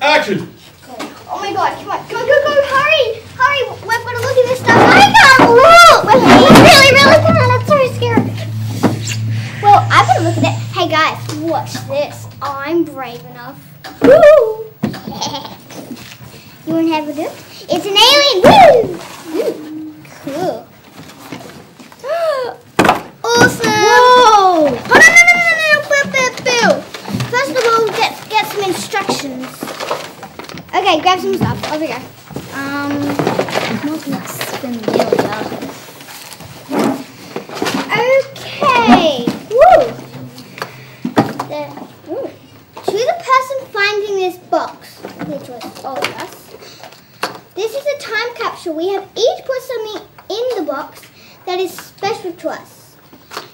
Action! Oh my god, come on, go, go, go, hurry, hurry, we've got to look at this stuff. I can't look! We really, really can't, I'm so scared. Well, I'm gonna look at it. Hey guys, watch this. I'm brave enough. Woo! you wanna have a look? It's an alien! Woo! Woo. Cool. awesome! Whoa! Oh, no, no, no, no, no, no, Bill, Bill, Bill. First of all, get, get some instructions. Okay, grab some stuff. Over here. Um, familiar? Okay. Woo. The, woo. To the person finding this box, which was all of us, this is a time capsule. We have each put something in the box that is special to us.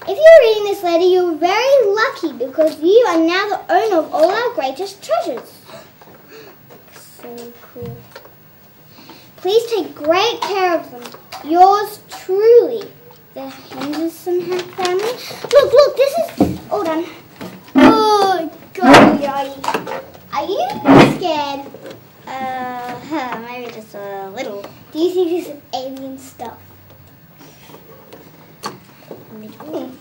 If you're reading this letter, you're very lucky because you are now the owner of all our greatest treasures. Please take great care of them. Yours truly, the Henderson family. Look, look, this is. Hold on. Oh, God, Are you scared? Uh, huh, maybe just a little. Do you think this is alien stuff?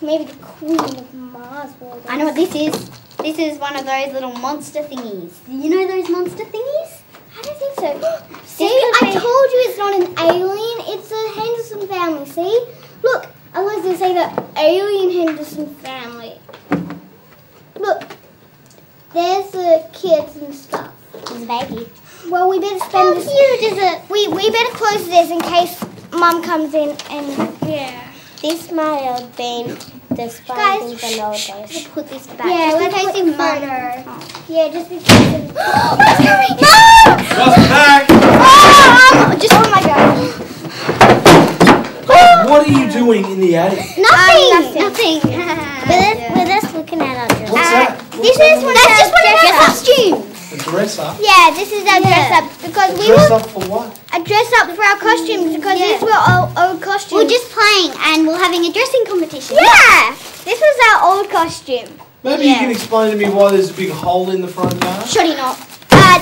Maybe the Queen of Mars will. I know what this is. This is one of those little monster thingies. You know those monster thingies? I don't think so. See, I told you it's not an alien. It's a Henderson family. See, look, I was gonna say the alien Henderson family. Look, there's the kids and stuff. It's a baby. Well, we better How spend this. cute is it? We we better close this in case Mum comes in and yeah. This might have been the Guys, spiders shh, in old shh, days. Put this back. Yeah, Yeah, let's let's put take Mum. Oh. Yeah, just because. What's going Just back! Oh, just oh my god. What are you doing in the attic? Nothing. nothing. Nothing. we're, just, we're just looking at our dress. What's that? What's This that is one that's just one of our costumes. A dress up? Yeah, this is our dress up because we Dress were up for what? a dress up for our costumes because Yeah. these were our old costumes. We're just playing and we're having a dressing competition. yeah. This was our old costume. Maybe you can explain to me why there's a big hole in the front yard? Surely not. Uh,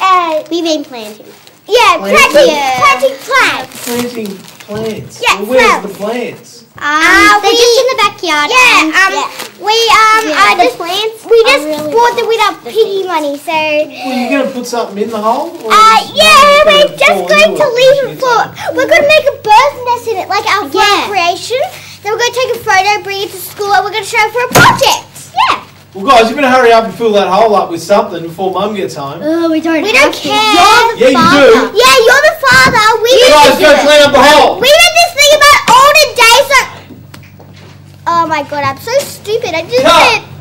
uh, We've been planting. yeah, Plants. planting, Yeah. planting plants. Planting plants. Yeah, well, where's plants. the plants? Um, Uh, they're we- just in the backyard. Yeah, and, um, yeah. we um, Yeah, the just plants we just really bought them with our the piggy things. money, so. Well, you going to put something in the hole? or Uh, yeah, we're gonna just going to leave it for. gets? We're going to make a bird's nest in it, like our Yeah. yeah. creation. Then we're going to take a photo, bring it to school, and we're going to show it for a project. Yeah. Well, guys, you better hurry up and fill that hole up with something before Mum gets home. Oh, we don't We have don't to. care. You're the Yeah, you do. Yeah, you're the father. We You did guys this- go clean up the hole! We did this thing about olden days. Oh my god, I'm so stupid. I just Cut. did.